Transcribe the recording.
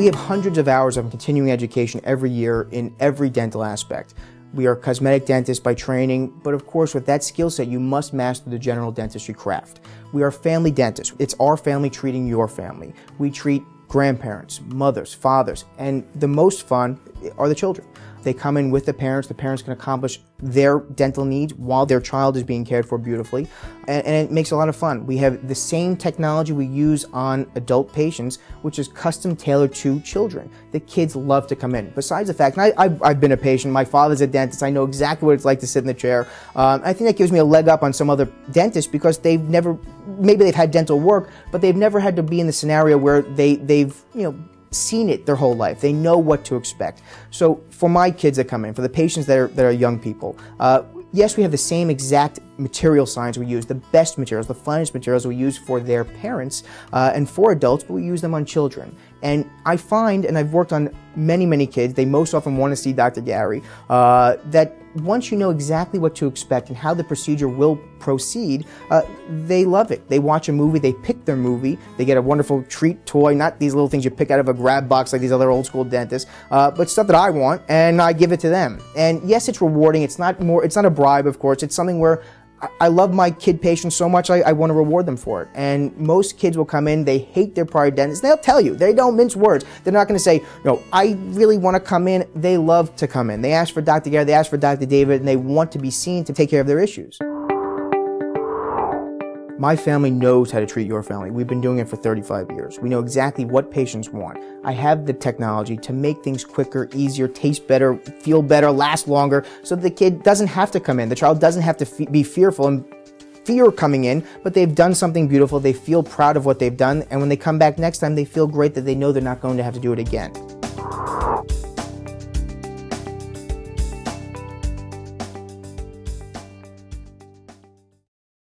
We have hundreds of hours of continuing education every year in every dental aspect. We are cosmetic dentists by training, but of course, with that skill set, you must master the general dentistry craft. We are family dentists. It's our family treating your family. We treat grandparents, mothers, fathers, and the most fun are the children. They come in with the parents. The parents can accomplish their dental needs while their child is being cared for beautifully. And, and, it makes a lot of fun. We have the same technology we use on adult patients, which is custom tailored to children. The kids love to come in. Besides the fact, I, have been a patient, my father's a dentist, I know exactly what it's like to sit in the chair. Um, I think that gives me a leg up on some other dentists because they've never, maybe they've had dental work, but they've never had to be in the scenario where they, they've, you know, seen it their whole life. They know what to expect. So for my kids that come in, for the patients that are, that are young people, uh, yes, we have the same exact material science we use, the best materials, the finest materials we use for their parents uh, and for adults, but we use them on children. And I find, and I've worked on many, many kids, they most often want to see Dr. Gary, uh, that once you know exactly what to expect and how the procedure will proceed, uh, they love it. They watch a movie, they pick their movie, they get a wonderful treat toy, not these little things you pick out of a grab box like these other old school dentists, uh, but stuff that I want, and I give it to them. And yes, it's rewarding. It's not more. It's not a bribe, of course. It's something where I love my kid patients so much, I, I, want to reward them for it. And most kids will come in, they hate their prior dentist. They'll tell you, they don't mince words. They're not going to say, no, I really want to come in. They love to come in. They ask for Dr. Gary, they ask for Dr. David, and they want to be seen to take care of their issues. My family knows how to treat your family. We've been doing it for 35 years. We know exactly what patients want. I have the technology to make things quicker, easier, taste better, feel better, last longer, so the kid doesn't have to come in. The child doesn't have to be fearful and fear coming in, but they've done something beautiful. They feel proud of what they've done. And when they come back next time, they feel great that they know they're not going to have to do it again.